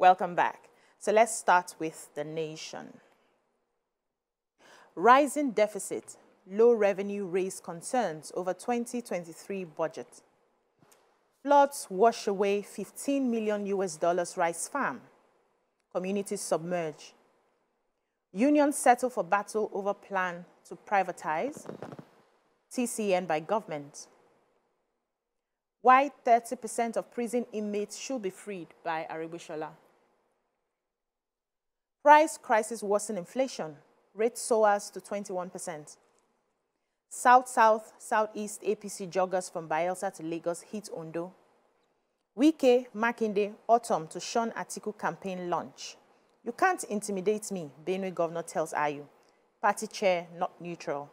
Welcome back. So let's start with the nation. Rising deficit, low revenue raise concerns over 2023 budget. Floods wash away 15 million US dollars rice farm. Communities submerge. Unions settle for battle over plan to privatize. TCN by government. Why 30% of prison inmates should be freed by Aregbesola. Price crisis worsen inflation. Rate soars to 21%. South-South, Southeast APC joggers from Bayelsa to Lagos hit Ondo. Wike, Makinde, Ortom to shun Atiku campaign launch. You can't intimidate me, Benue governor tells Ayu. Party chair not neutral.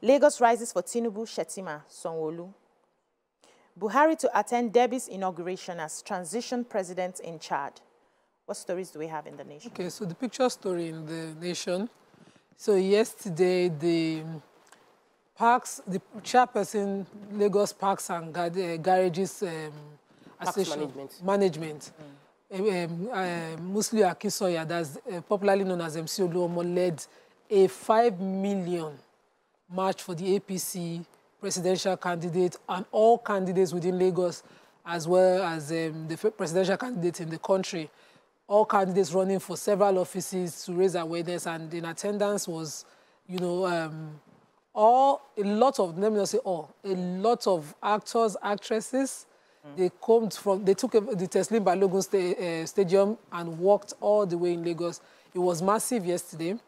Lagos rises for Tinubu, Shettima, Sanwo-Olu. Buhari to attend Deby's inauguration as transition president in Chad. What stories do we have in the nation? Okay, so the picture story in the nation. So yesterday, the parks, the chairperson, Lagos Parks and uh, Garages um, Association management, management mm. um, uh, Musiliu Akinsanya, that's uh, popularly known as MC Oluomo, led a 5 million march for the APC presidential candidate and all candidates within Lagos, as well as um, the presidential candidate in the country. All candidates running for several offices to raise awareness, and in attendance was, you know, um, all a lot of let me not say all a lot of actors, actresses. Mm. They come from they took a, the Teslim Balogun sta uh, Stadium and walked all the way in Lagos. It was massive yesterday.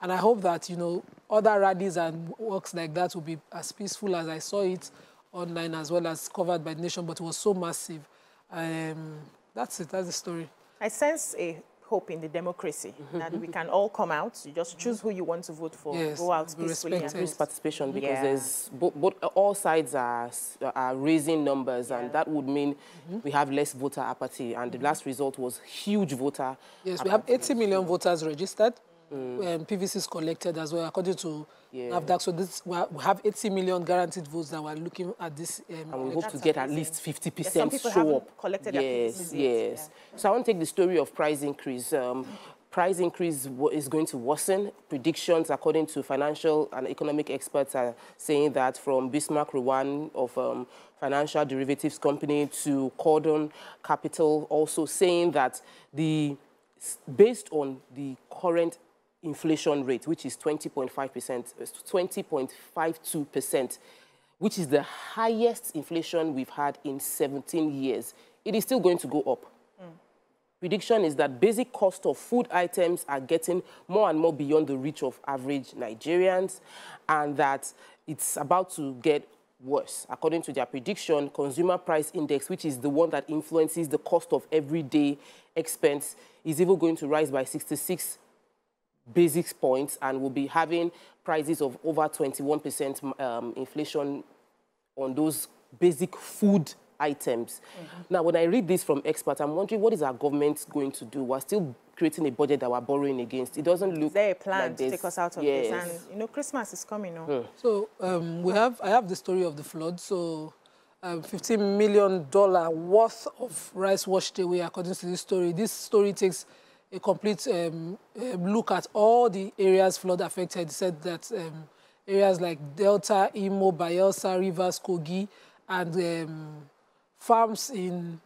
And I hope that, you know, other rallies and works like that will be as peaceful as I saw it online as well as covered by the nation, but it was so massive. Um, that's it, that's the story. I sense a hope in the democracy mm-hmm, that we mm-hmm. can all come out. You just mm-hmm. choose who you want to vote for. Yes, go out peacefully. Increase participation because Yeah. there's bo both, all sides are, are raising numbers, and that would mean we have less voter apathy. And the last result was huge voter. Yes, we have 80 million voters registered. Mm. Um, PVCs collected as well, according to Yeah. NAFDAC. So this, we have 80 million guaranteed votes that we're looking at this. Um, And we hope to That's get at least 50% Yeah, some people show haven't up. collected their yes, PVCs yes. yet, So I want to take the story of price increase. Um, price increase is going to worsen. Predictions, according to financial and economic experts, are saying that from Bismarck Rewane of um, financial derivatives company to Cordros Capital, also saying that the based on the current inflation rate, which is 20.5%, uh, 20.52%, which is the highest inflation we've had in 17 years, it is still going to go up. Prediction is that basic cost of food items are getting more and more beyond the reach of average Nigerians, and that it's about to get worse. According to their prediction, consumer price index, which is the one that influences the cost of everyday expense, is even going to rise by 66 basics points and we'll be having prices of over 21% um, inflation on those basic food items. Now, when I read this from experts, I'm wondering what is our government going to do? We're still creating a budget that we're borrowing against. It doesn't look Is there a plan like to this. take us out of yes. this? And, you know, Christmas is coming on. So um, we have, I have the story of the flood. So um, $15 million worth of rice washed away, according to this story. This story takes a complete um, um, look at all the areas flood affected. Said that um, areas like Delta, Imo, Bayelsa, Rivers, Kogi, and um, farms in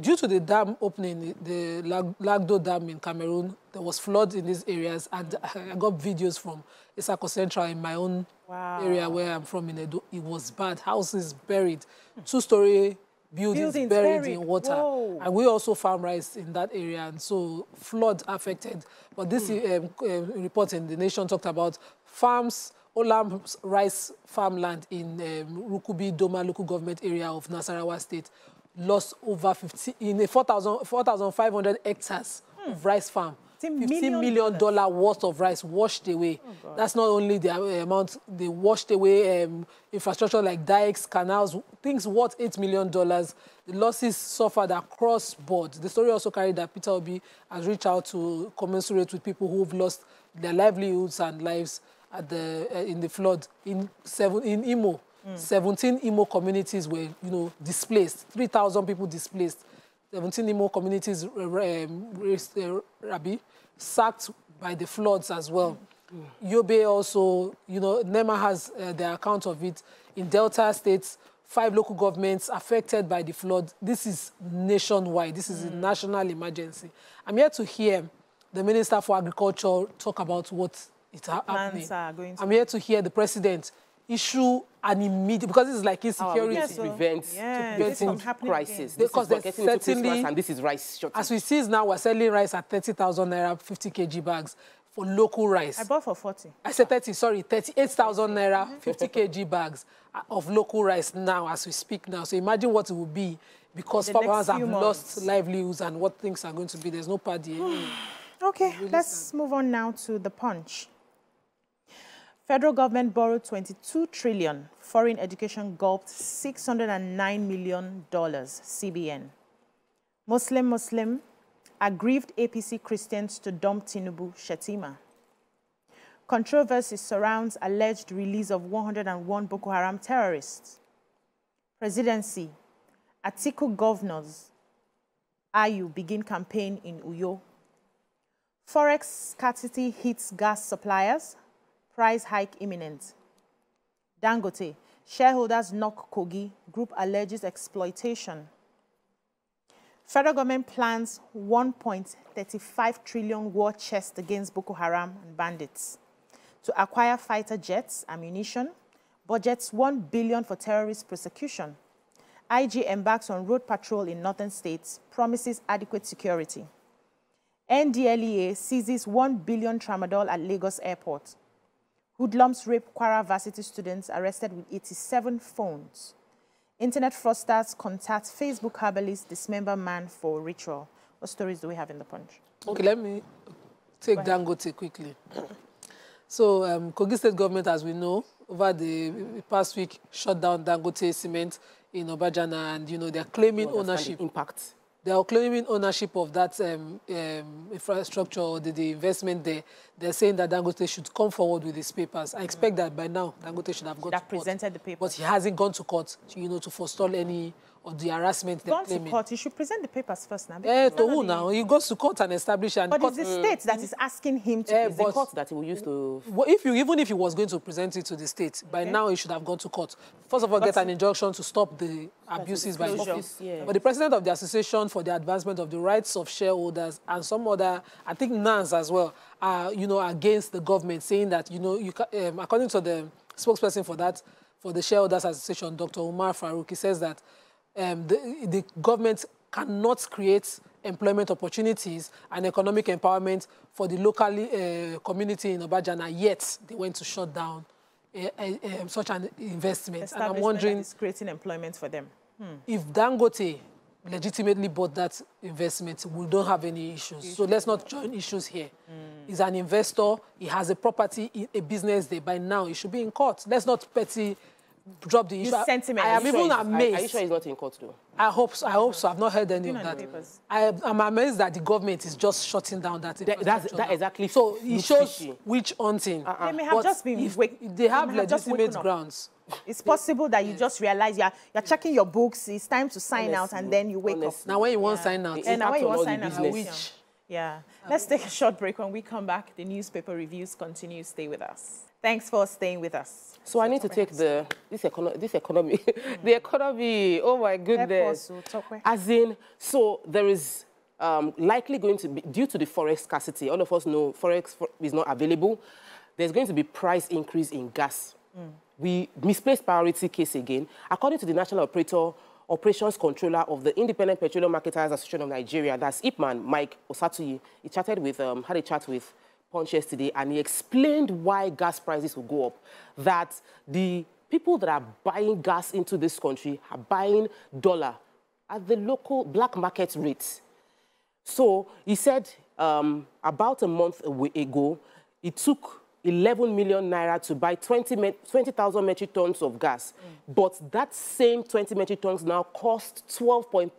due to the dam opening, the Lagdo Dam in Cameroon, there was flood in these areas, and I got videos from Isako Central in my own Wow. area where I'm from in Edo. It was bad. Houses buried, two-story buildings, Buildings buried, buried. in water, Whoa. and we also farm rice in that area, and so flood affected. But this um, um, report in the Nation talked about farms. Olam rice farmland in um, Rukubi Doma local government area of Nasarawa state lost over 50 in a 4,000 4,500 hectares of rice farm. $15 $15 million million dollar worth of rice washed away. That's not only the uh, amount they washed away um, infrastructure like dikes, canals, things worth $8 million. The losses suffered across board. The story also carried that Peter Obi has reached out to commensurate with people who've lost their livelihoods and lives at the, uh, in the flood in, seven, in Imo. 17 Imo communities were, you know, displaced. 3,000 people displaced. 17 Imo communities, uh, um, uh, Rabi, sacked by the floods as well. Mm. Yobe also, you know, NEMA has uh, their account of it. In Delta states, five local governments affected by the flood. This is nationwide. This is mm. a national emergency. I'm here to hear the Minister for Agriculture talk about what is happening. I'm here to hear the President issue an immediate because oh. this is like insecurity yes, to prevent yeah, to prevent crisis. Because there's certainly and this is rice shortage. As we see now, we're selling rice at thirty thousand naira, fifty kg bags for local rice. I bought for forty. I said thirty. Sorry, thirty-eight thousand naira, mm-hmm. fifty kg bags uh, of local rice now as we speak now. So imagine what it will be because farmers have months. lost livelihoods and what things are going to be. There's no paddy. okay, really let's sad. move on now to the punch. Federal government borrowed 22 trillion. Foreign education gulped 609 million dollars. CBN. Muslim Muslim aggrieved APC Christians to dump Tinubu Shettima. Controversy surrounds alleged release of 101 Boko Haram terrorists. Presidency. Atiku governors. Ayu begin campaign in Uyo. Forex scarcity hits gas suppliers price hike imminent. Dangote, shareholders knock Kogi, group alleges exploitation. Federal government plans 1.35 trillion war chest against Boko Haram and bandits. To acquire fighter jets, ammunition, budgets 1 billion for terrorist prosecution. IG embarks on road patrol in northern states, promises adequate security. NDLEA seizes 1 billion tramadol at Lagos airport. Hoodlums rape Kwara varsity students arrested with 87 phones. Internet fraudsters contact Facebook herbalist dismember man for ritual. What stories do we have in the punch? Okay, let me take Dangote quickly. So, um, Kogi State government, as we know, over the past week, shut down Dangote cement in Obajana, and you know they're claiming ownership. impact they are claiming ownership of that um, um, infrastructure or the, the, investment there. They're saying that Dangote should come forward with his papers. I expect mm. that by now Dangote should have gone that to court. presented the papers. But he hasn't gone to court, you know, to forestall any of the harassment they're claiming. to court, he should present the papers first now. Eh, to who now? He goes to court and establish and But court, it's the state that is asking him to eh, present. court that he will use to... Well, if you, even if he was going to present it to the state, by now he should have gone to court. First of all, but get an injunction to stop the abuses by the office. Yeah. But the president of the Association for the Advancement of the Rights of Shareholders and some other, I think NANS as well, are, you know, against the government, saying that, you know, you um, according to the spokesperson for that, for the Shareholders Association, Dr. Umar Farouk, he says that um, the, the government cannot create employment opportunities and economic empowerment for the local uh, community in Obajana, yet they went to shut down uh, uh, such an investment. And I'm wondering... is creating employment for them. Hmm. If Dangote legitimately bought that investment, we don't have any issues. So let's not join issues here. Mm. He's an investor. He has a property, a business there. By now, he should be in court. Let's not petty drop the issue. sentiment. I am even amazed. Are, you sure he's not in court though? I hope so. I hope so. I've not heard any of that. I, am amazed that the government is just shutting down that. that that's that exactly. So it shows fishy. witch hunting. Uh -uh. They may have but just been. If they have they legitimate grounds. It's possible that you yes. just realize you're you're checking your books. It's time to sign Honestly. out, and then you wake Honestly. up. Now when you want yeah. sign out, and now when you want sign out, which. Yeah. Let's take a short break. When we come back, the newspaper reviews continue. Stay with us. Thanks for staying with us. So I need to take the this economy this economy mm. the economy. Oh my goodness! As in, so there is um, likely going to be due to the forex scarcity. All of us know forex is not available. There's going to be price increase in gas. Mm. We misplaced priority case again. According to the national operator operations controller of the Independent Petroleum Marketers Association of Nigeria, that's IPMAN, Mike Osatuyi, he chatted with, um, had a chat with Punch yesterday, and he explained why gas prices will go up. That the people that are buying gas into this country are buying dollar at the local black market rate. So he said um, about a month ago, it took 11 million naira to buy 20,000 20, metric tons of gas. Mm. But that same 20 metric tons now cost 12.30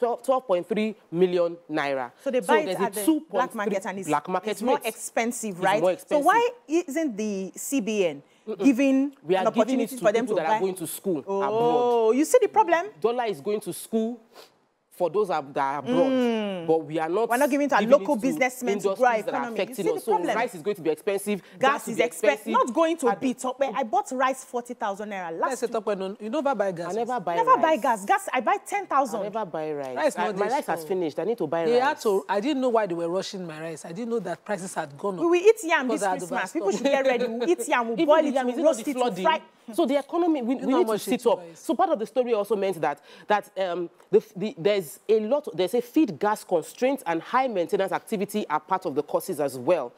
12.3 million naira. So they buy so it at the black market and it's, black market it's more expensive, right? More expensive. So why isn't the CBN Mm -mm. giving we are an opportunity giving for them to that buy? are going to school abroad. oh, abroad. you see the problem? Dollar is going to school for those that are abroad. But we are not. We're not giving to our local businessmen to grow our economy. You see the us. So problem? rice is going to be expensive. Gas is expensive. Not going to be top. I bought rice 40,000 naira Let's last say top no, you never buy gas. I never buy Never rice. buy gas. Gas, I buy I 10,000. never buy rice. Rice I- my rice has finished. I need to buy They rice. had to. I didn't know why they were rushing my rice. I didn't know that prices had gone up. We will eat yam this I Christmas. People should get ready. We'll eat yam, Even boil it, not roast the it, fry. So the economy, we, we need to sit up. So part of the story also meant that that um, the, the, there's a lot, there's a feed gas constraints and high maintenance activity are part of the causes as well.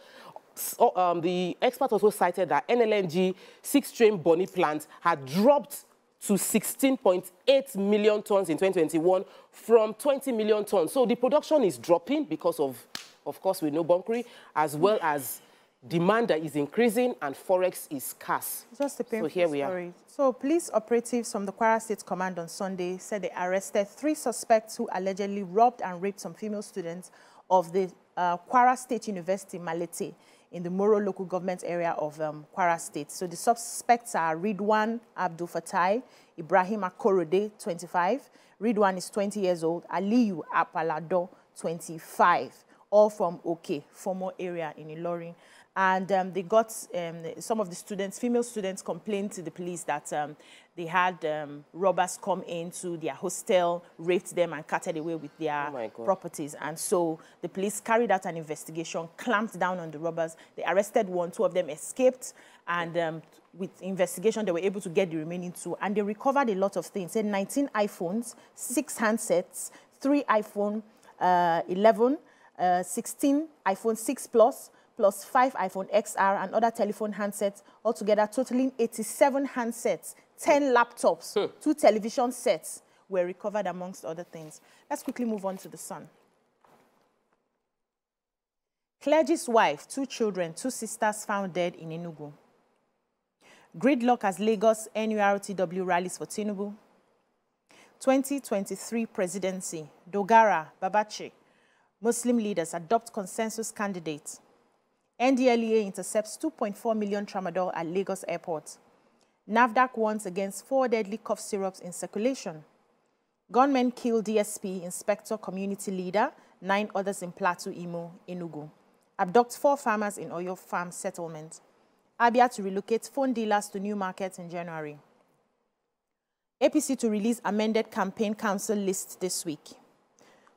So, um, the expert also cited that NLNG six-train Bonny plant had dropped to 16.8 million tons in 2021 from 20 million tons. So the production is dropping because of, of course, we know bunkery, as well as demand is increasing and forex is scarce. Just a painful here we are. So police operatives from the Kwara State Command on Sunday said they arrested three suspects who allegedly robbed and raped some female students of the uh, Kwara State University Malete in the Moro local government area of um, Kwara State. So the suspects are Ridwan Abdul Fatai, Ibrahim Akorode, 25. Ridwan is 20 years old. Aliyu Apalado, 25. All from Oke, former area in Ilorin. And um, they got um, some of the students, female students, complained to the police that um, they had um, robbers come into their hostel, raped them, and carted away with their Oh properties. And so the police carried out an investigation, clamped down on the robbers. They arrested one, two of them escaped, and um, with investigation, they were able to get the remaining two. And they recovered a lot of things. Say 19 iPhones, six handsets, three iPhone uh, 11, uh, 16 iPhone 6 Plus, plus five iPhone XR and other telephone handsets, altogether totaling 87 handsets, 10 laptops, hmm. two television sets were recovered amongst other things. Let's quickly move on to the Sun. Clergy's wife, two children, two sisters found dead in Enugu. Gridlock as Lagos NURTW rallies for Tinubu. 2023 presidency, Dogara, Babachir, Muslim leaders adopt consensus candidates. NDLEA intercepts 2.4 million tramadol at Lagos airport. NAFDAC warns against four deadly cough syrups in circulation. Gunmen kill DSP, inspector, community leader, nine others in Plateau, Imo, Enugu. Abduct four farmers in Oyo Farm settlement. Abia to relocate phone dealers to new markets in January. APC to release amended campaign council list this week.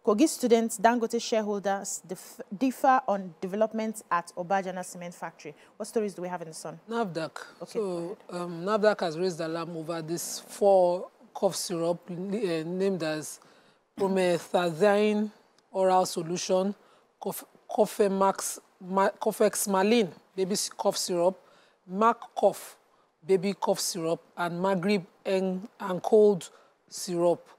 Kogi students, Dangote shareholders dif- differ on developments at Obajana Cement Factory. What stories do we have in the Sun? NAFDAC. Okay, so um, NAFDAC has raised alarm over this four cough syrup uh, named as promethazine oral solution, cough, Cofemax, ma, Kofexmalin baby cough syrup, Mac cough baby cough syrup, and Magrip and, and cold syrup.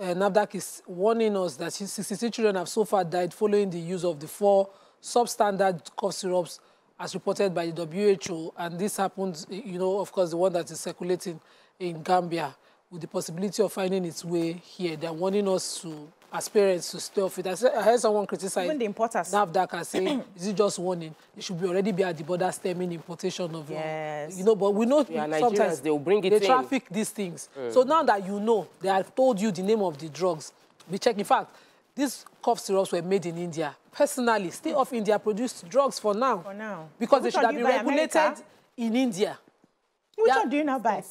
Uh, NAFDAC is warning us that 63 children have so far died following the use of the four substandard cough syrups as reported by the WHO. And this happens, you know, of course, the one that is circulating in Gambia with the possibility of finding its way here. They're warning us to, as parents, to stay off it. I, said, I heard someone criticize Even the importers. NAFDAC as saying, is it just warning? They should be already be at the border stemming importation of, uh, Yes. you know, but we know Yeah, sometimes they will bring it they in. traffic these things. So now that you know, they have told you the name of the drugs, be check. In fact, these cough syrups were made in India. Personally, State of India produced drugs for now. For now. Because So they should have been regulated America? in India. Which Yeah. one do you now buy?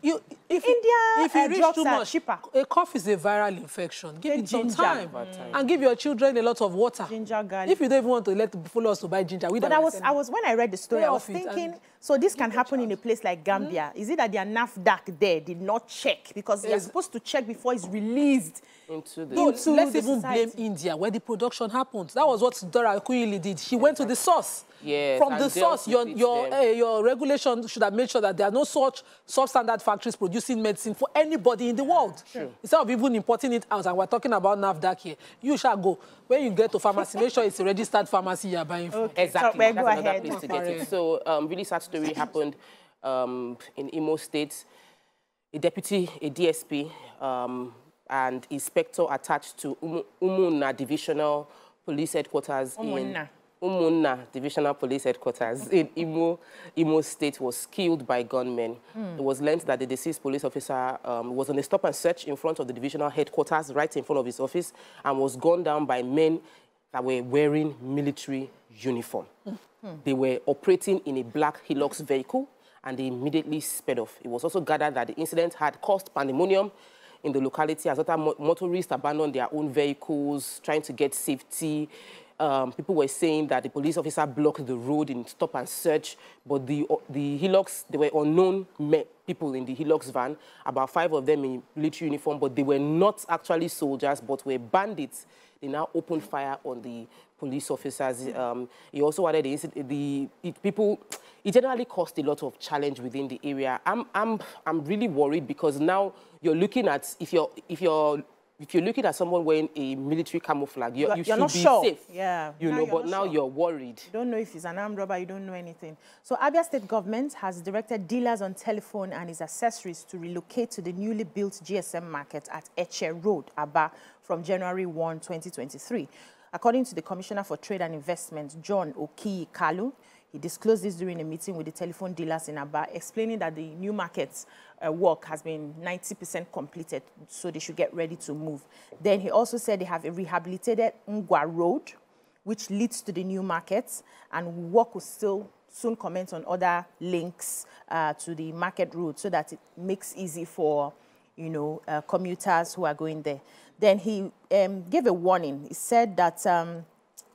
You, if India, if you uh, reach drugs too are much, cheaper. a cough is a viral infection. Give Take it some ginger. time. Over time. and give your children a lot of water. Ginger, garlic. If you don't even want to let follow us to buy ginger, we But I was, I was when I read the story, Stay I was thinking, so this can happen in a place like Gambia. Is it that their NAFDAC there did not check because they're supposed to check before it's released? Into the No, into let's the even society. blame India where the production happened. That was what Dora Akunyili did. She went to the source. Yes, From the source, your, with your, uh, your regulation should have made sure that there are no such substandard factories producing medicine for anybody in the world. Instead of even importing it out, and we're talking about NAFDAC here, you shall go. When you get to pharmacy, make sure it's a registered pharmacy you're buying from. Exactly. So, That's go another ahead. place to get it. So, um, really sad story happened um, in Imo State. A deputy, a DSP, um, and inspector attached to Umu- Umuna Divisional Police Headquarters Umunna. in Umunna Divisional Police Headquarters in Imo, Imo State was killed by gunmen. Mm. It was learned that the deceased police officer um, was on a stop and search in front of the divisional headquarters, right in front of his office, and was gunned down by men that were wearing military uniform. Mm. They were operating in a black Hilux vehicle, and they immediately sped off. It was also gathered that the incident had caused pandemonium in the locality as other motorists abandoned their own vehicles, trying to get safety um, people were saying that the police officer blocked the road in stop and search, but the, the Hilux, there were unknown people in the Hilux van, about five of them in military uniform, but they were not actually soldiers, but were bandits. They now opened fire on the police officers. Um, he also added the, the it, people, it generally caused a lot of challenge within the area. I'm, I'm, I'm really worried because now you're looking at, if you're, if you're if you're looking at someone wearing a military camouflage, you're, you you're should be sure. safe. Yeah. You know, but now sure. you're worried. You don't know if he's an armed robber, you don't know anything. So Abia State government has directed dealers on telephone and its accessories to relocate to the newly built GSM market at Eche Road, Aba, from January 1, 2023. According to the Commissioner for Trade and Investment, John Oki Kalu, he disclosed this during a meeting with the telephone dealers in Aba, explaining that the new markets uh, work has been 90% completed, so they should get ready to move. Then he also said they have a rehabilitated Ngwa Road, which leads to the new markets, and work will still soon comment on other links uh, to the market road so that it makes easy for you know, uh, commuters who are going there. Then he um, gave a warning. He said that um,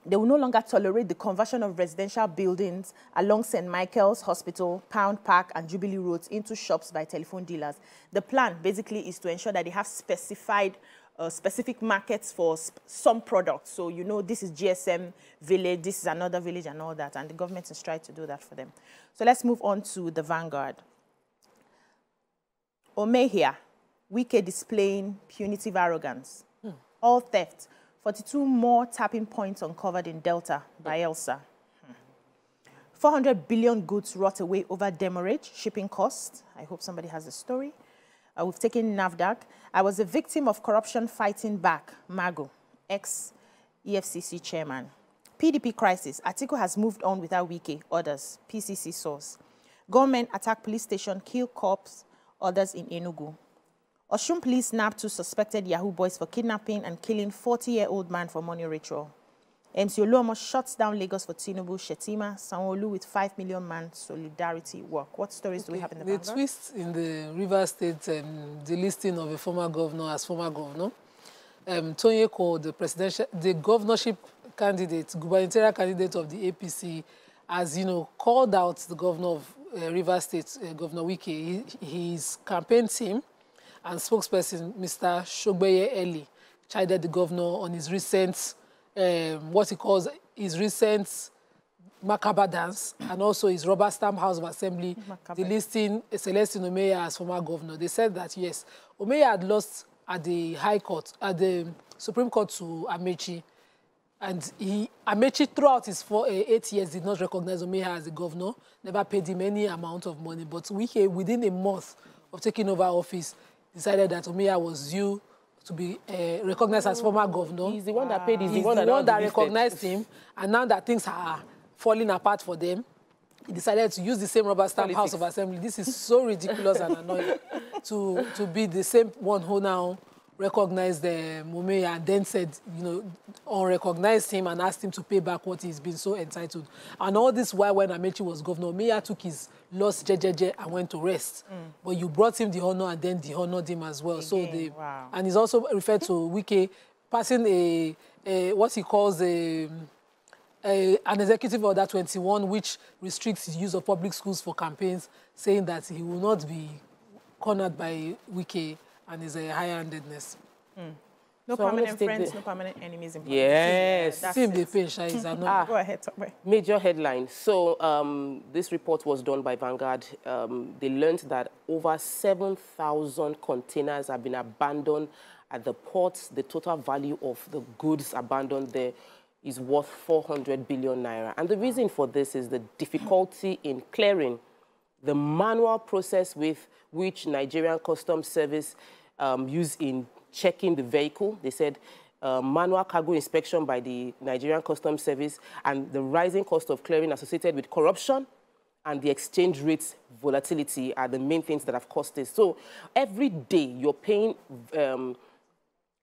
they will no longer tolerate the conversion of residential buildings along St. Michael's Hospital, Pound Park, and Jubilee Roads into shops by telephone dealers. The plan basically is to ensure that they have specified uh, specific markets for sp some products. So, you know, this is GSM village, this is another village and all that. And the government has tried to do that for them. So let's move on to the Vanguard. Omehia, Wike displaying punitive arrogance. Hmm. All theft 42 more tapping points uncovered in Delta by ELSA. 400 billion goods rot away over demurrage, shipping costs. I hope somebody has a story. Uh, we've taken NAFDAC. I was a victim of corruption fighting back, Magu, ex-EFCC chairman. PDP crisis. Atiku has moved on without Wike, Others. PCC source. Government attack police station, kill cops. Others in Enugu. Osun police nabbed two suspected Yahoo boys for kidnapping and killing 40-year-old man for money ritual. MC Oluomo shuts down Lagos for Tinubu, Shettima, Sanwo-Olu with 5 million man solidarity work. What stories okay. do we have in the The Vanguard? twist in the River State, um, the listing of a former governor as former governor, um, Tonye Cole the presidential, the governorship candidate, gubernatorial candidate of the APC, as you know, called out the governor of uh, River State, uh, Governor Wike, his campaign team, and spokesperson Mr. Sogbeye Eli chided the governor on his recent, um, what he calls his recent macabre dance and also his rubber stamp House of Assembly macabre. delisting Celestine Omehia as former governor. They said that, yes, Omehia had lost at the High Court, at the Supreme Court to Amaechi. And he, Amaechi, throughout his four, uh, eight years, did not recognize Omehia as a governor, never paid him any amount of money. But we, within a month of taking over office, decided that Omehia was due to be uh, recognized as former governor. He's the one that paid. He's, He's the one the that, one that recognized him. And now that things are falling apart for them, he decided to use the same rubber stamp Politics. House of Assembly. This is so ridiculous and annoying to, to be the same one who now recognized the uh, Mume and then said, you know, unrecognized him and asked him to pay back what he's been so entitled. And all this while when Amaechi was governor, Meya took his loss jejeje and went to rest. Mm. But you brought him the honor and then dehonored him as well. Again, so they, wow. and he's also referred to Wike passing a, a what he calls a, a, an executive order 21, which restricts the use of public schools for campaigns, saying that he will not be cornered by Wike and his a high-handedness. Mm. No so permanent friends, the... no permanent enemies in politics. Yes. Yeah, Same the pain, is ah, Go ahead, talk Major headline. So um, this report was done by Vanguard. Um, they learned that over 7,000 containers have been abandoned at the ports. The total value of the goods abandoned there is worth 400 billion naira. And the reason for this is the difficulty in clearing the manual process with which Nigerian Customs Service um, use in checking the vehicle. They said uh, manual cargo inspection by the Nigerian Customs Service, and the rising cost of clearing associated with corruption and the exchange rates volatility are the main things that have caused this. So every day you're paying um,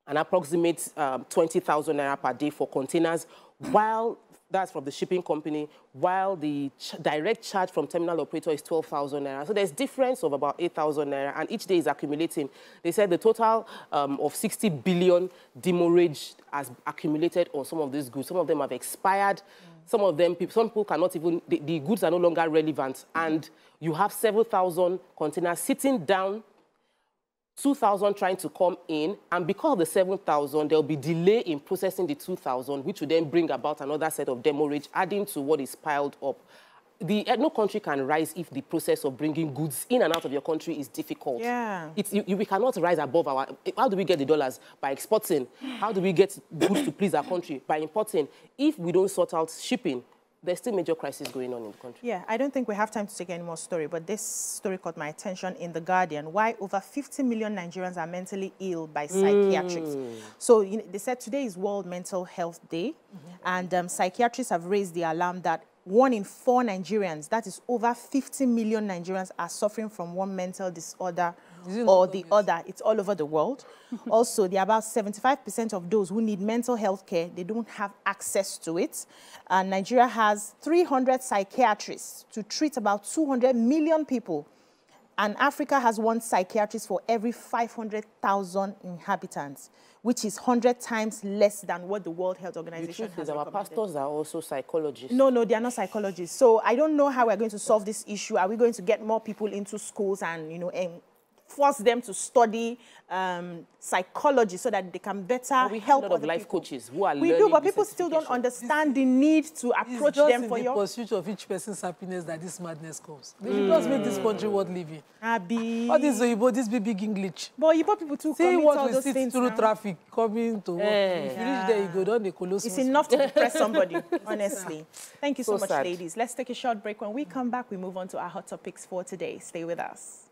an approximate um, 20,000 naira per day for containers, while that's from the shipping company, while the ch direct charge from terminal operator is 12,000 naira. So there's difference of about 8,000 naira, and each day is accumulating. They said the total um, of 60 billion demurrage has accumulated on some of these goods. Some of them have expired. Mm. Some of them, some people cannot even, the, the goods are no longer relevant. And you have 7,000 containers sitting down 2,000 trying to come in, and because of the 7,000, there will be delay in processing the 2,000, which will then bring about another set of demurrage, adding to what is piled up. The, no country can rise if the process of bringing goods in and out of your country is difficult. Yeah. It's, you, you, we cannot rise above our... How do we get the dollars? By exporting. How do we get goods to please our country? By importing. If we don't sort out shipping, there's still major crisis going on in the country. Yeah, I don't think we have time to take any more story, but this story caught my attention in The Guardian, why over 50 million Nigerians are mentally ill by psychiatrists. Mm. So you know, they said today is World Mental Health Day, mm -hmm. and um, psychiatrists have raised the alarm that one in four Nigerians, that is over 50 million Nigerians, are suffering from one mental disorder or the other. It's all over the world. also, there are about 75% of those who need mental health care, they don't have access to it. And Nigeria has 300 psychiatrists to treat about 200 million people. And Africa has one psychiatrist for every 500,000 inhabitants which is 100 times less than what the World Health Organization the truth has is our pastors are also psychologists. No, no, they are not psychologists. So I don't know how we're going to solve this issue. Are we going to get more people into schools and, you know, and force them to study um, psychology so that they can better we help a lot of life people. coaches who are we do, but people still don't understand the need to approach them for in your the pursuit of each person's happiness that this madness comes. They mm. just make this country worth living. Abi. All this Oyibo, this big, big English. But Oyibo people too See what all we those sit through now. traffic coming to work. Yeah. If you reach there, you go down the Colossus. It's enough to depress somebody, honestly. Thank you so, so much, sad. ladies. Let's take a short break. When we come back, we move on to our hot topics for today. Stay with us.